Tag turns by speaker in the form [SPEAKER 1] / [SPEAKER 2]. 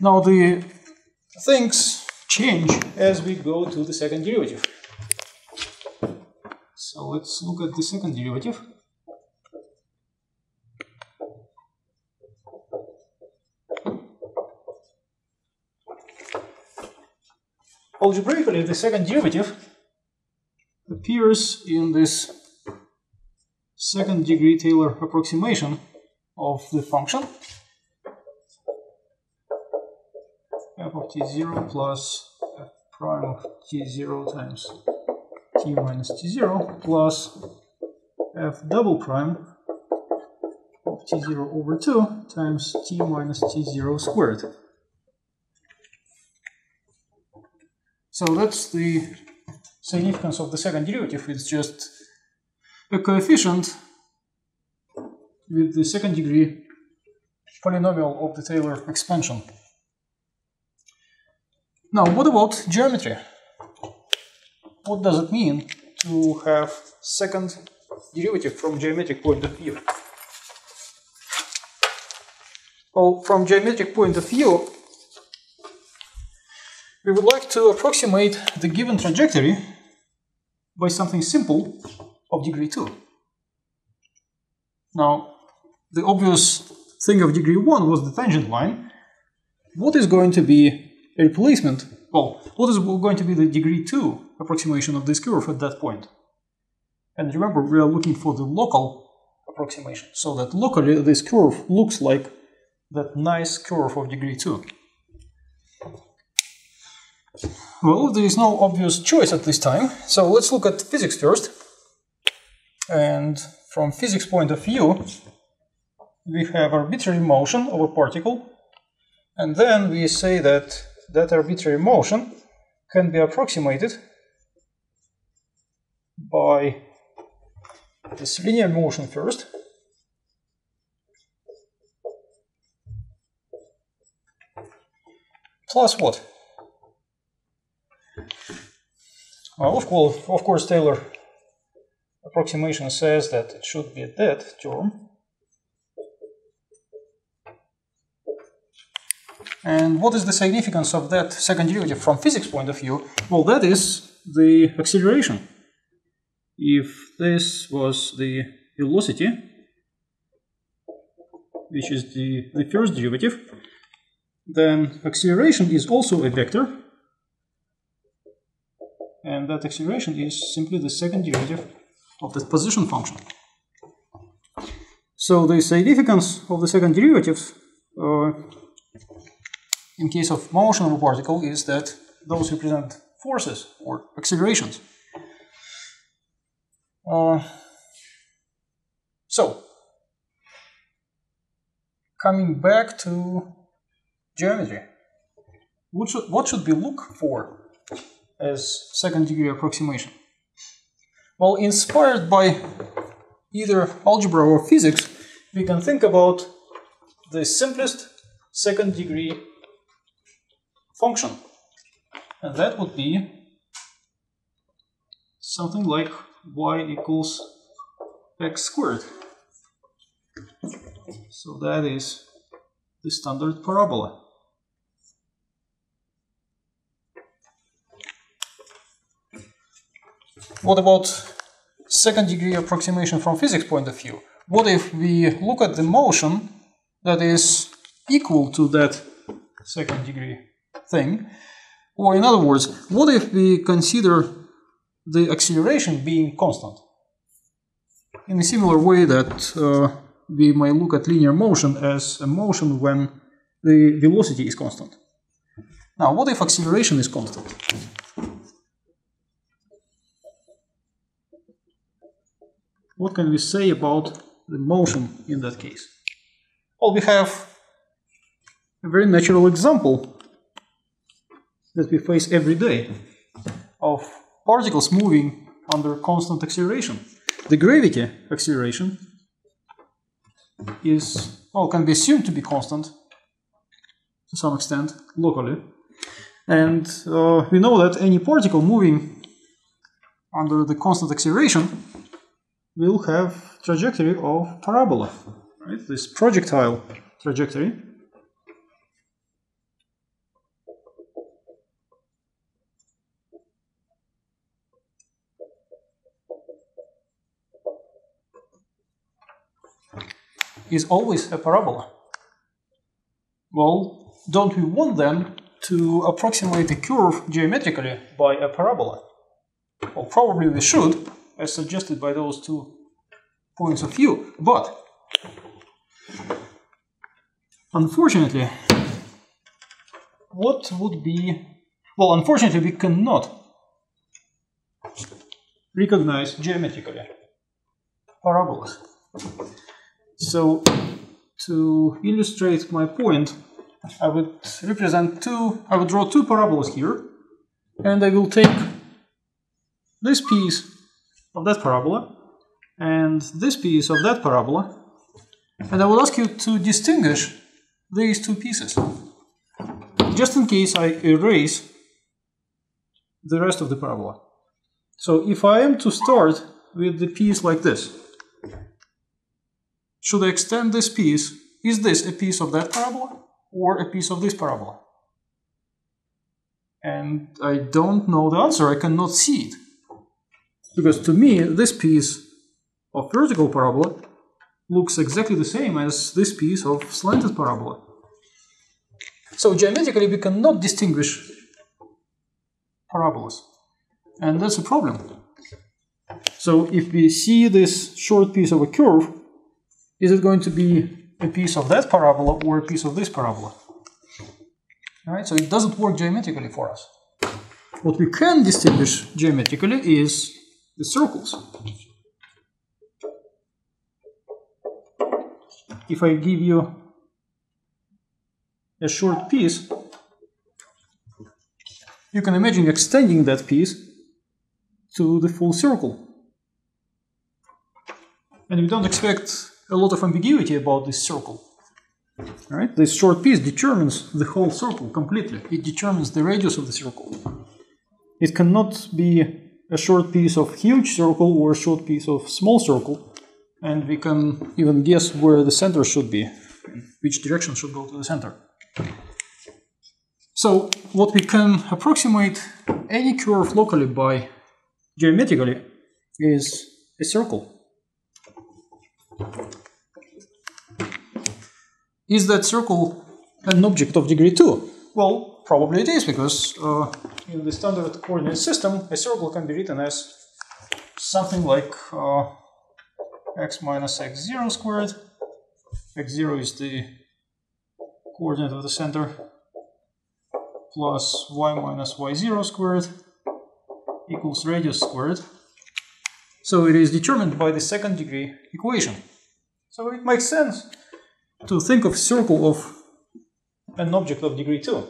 [SPEAKER 1] Now the things change as we go to the second derivative. So let's look at the second derivative. Algebraically, the second derivative appears in this second degree Taylor approximation of the function f of t0 plus f prime of t0 times t minus t0 plus f double prime of t0 over 2 times t minus t0 squared. So that's the significance of the second derivative. It's just a coefficient with the second degree polynomial of the Taylor expansion. Now, what about geometry? What does it mean to have second derivative from geometric point of view? Well, from geometric point of view, we would like to approximate the given trajectory by something simple of degree 2. Now, the obvious thing of degree 1 was the tangent line. What is going to be a replacement? Well, what is going to be the degree 2 approximation of this curve at that point? And remember, we are looking for the local approximation, so that locally this curve looks like that nice curve of degree 2. Well, there is no obvious choice at this time, so let's look at physics first. And from physics point of view, we have arbitrary motion of a particle, and then we say that that arbitrary motion can be approximated by this linear motion first, plus what? Well, of course, of course, Taylor approximation says that it should be that term. And what is the significance of that second derivative from physics point of view? Well, that is the acceleration. If this was the velocity, which is the, the first derivative, then acceleration is also a vector and that acceleration is simply the second derivative of the position function. So the significance of the second derivatives uh, in case of motion of a particle is that those represent forces or accelerations. Uh, so, coming back to geometry, what should, what should we look for as second degree approximation? Well, inspired by either algebra or physics, we can think about the simplest second degree function. And that would be something like y equals x squared. So that is the standard parabola. What about second degree approximation from physics point of view? What if we look at the motion that is equal to that second degree thing? Or in other words, what if we consider the acceleration being constant? In a similar way that uh, we may look at linear motion as a motion when the velocity is constant. Now, what if acceleration is constant? What can we say about the motion in that case? Well, we have a very natural example that we face every day of particles moving under constant acceleration. The gravity acceleration is, well, can be assumed to be constant to some extent locally. And uh, we know that any particle moving under the constant acceleration will have trajectory of parabola, right? This projectile trajectory is always a parabola. Well, don't we want then to approximate a curve geometrically by a parabola? Well, probably we should, as suggested by those two points of view, but unfortunately, what would be, well, unfortunately we cannot recognize geometrically parabolas. So to illustrate my point, I would represent two, I would draw two parabolas here, and I will take this piece of that parabola and this piece of that parabola, and I will ask you to distinguish these two pieces, just in case I erase the rest of the parabola. So if I am to start with the piece like this, should I extend this piece? Is this a piece of that parabola or a piece of this parabola? And I don't know the answer, I cannot see it. Because to me, this piece of vertical parabola looks exactly the same as this piece of slanted parabola. So geometrically we cannot distinguish parabolas. And that's a problem. So if we see this short piece of a curve, is it going to be a piece of that parabola or a piece of this parabola? Alright, so it doesn't work geometrically for us. What we can distinguish geometrically is the circles. If I give you a short piece, you can imagine extending that piece to the full circle. And we don't expect a lot of ambiguity about this circle. Right? This short piece determines the whole circle completely. It determines the radius of the circle. It cannot be a short piece of huge circle or a short piece of small circle. And we can even guess where the center should be, which direction should go to the center. So what we can approximate any curve locally by geometrically is a circle. Is that circle an object of degree 2? Well, probably it is, because uh, in the standard coordinate system, a circle can be written as something like uh, x minus x0 squared. x0 is the coordinate of the center, plus y minus y0 squared equals radius squared. So it is determined by the second degree equation. So it makes sense to think of circle of an object of degree 2.